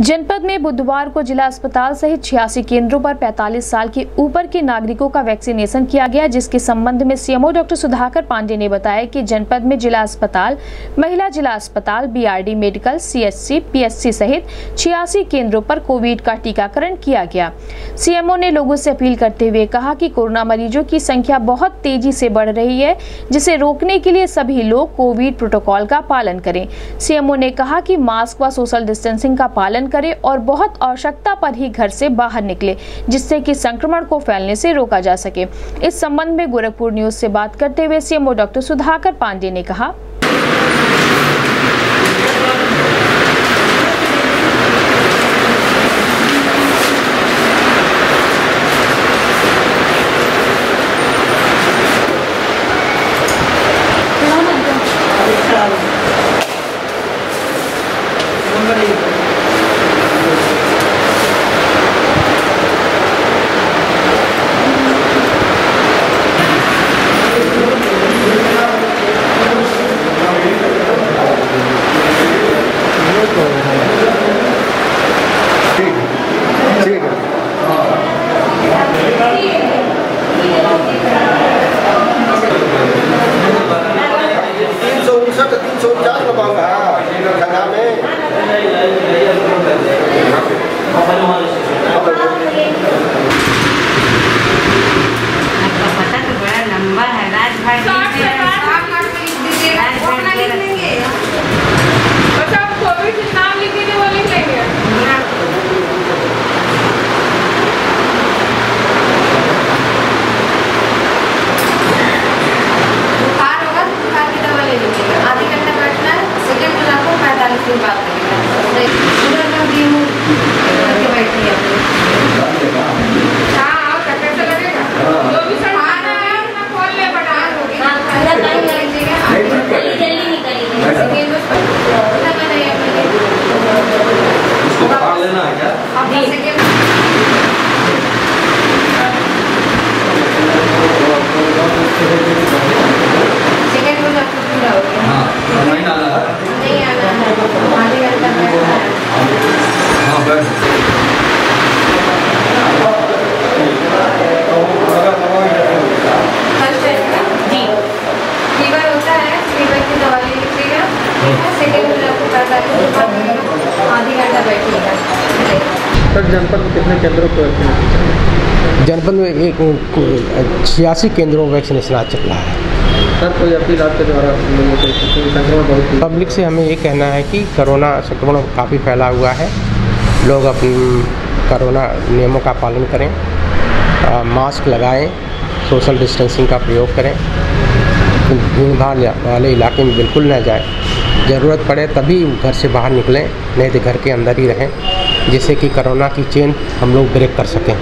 जनपद में बुधवार को जिला अस्पताल सहित छियासी केंद्रों पर 45 साल के ऊपर के नागरिकों का वैक्सीनेशन किया गया, जिसके संबंध में सीएमओ डॉक्टर सुधाकर पांडे ने बताया कि जनपद में जिला अस्पताल, महिला जिला अस्पताल, बीआरडी मेडिकल सीएचसी पीएचसी सहित छियासी केंद्रों पर कोविड का टीकाकरण किया गया। सीएमओ ने लोगों से अपील करते हुए कहा कि कोरोना मरीजों की संख्या बहुत तेज़ी से बढ़ रही है, जिसे रोकने के लिए सभी लोग कोविड प्रोटोकॉल का पालन करें। सीएमओ ने कहा कि मास्क व सोशल डिस्टेंसिंग का पालन करें और बहुत आवश्यकता पर ही घर से बाहर निकले, जिससे कि संक्रमण को फैलने से रोका जा सके। इस संबंध में गोरखपुर न्यूज़ से बात करते हुए सीएमओ डॉक्टर सुधाकर पांडे ने कहा। आधे घंटे बैठना है लगेगा पूरा मैं दी हूँ करके बैठिए हाँ और चक्कर से लगेगा जो भी सर खाना है अपना खोल ले बटा पहला टाइम ले लीजिएगा सेकेंड डोज पता नहीं अपने इसको बुखार लेना है क्या अपना सेकेंड सेकेंड डोज आपको पूरा हो गया हाँ नहीं डाला है नहीं आना है आधे घंटा बैठना है हाँ बैठ फ़र्स्ट टाइम जी फीवर होता है फीवर की दवा ले लीजिएगा सेकेंड डोज आपको पैंतालीस दिन बाद लगेगा आधे घंटा बैठिएगा सर जनपद में कितने केंद्रों पर वैक्सीनेशन जनपद में एक छियासी केंद्रों में वैक्सीनेशन आज चल रहा है। सर कोई अपील आपके द्वारा संक्रमण बहुत पब्लिक से हमें ये कहना है कि कोरोना संक्रमण काफ़ी फैला हुआ है। लोग अपनी कोरोना नियमों का पालन करें आ, मास्क लगाएँ सोशल डिस्टेंसिंग का प्रयोग करें। भीड़ भाड़ वाले इलाके में बिल्कुल ना जाए। ज़रूरत पड़े तभी घर से बाहर निकलें, नहीं तो घर के अंदर ही रहें, जिससे कि कोरोना की चेन हम लोग ब्रेक कर सकें।